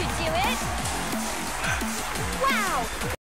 could do it! Wow!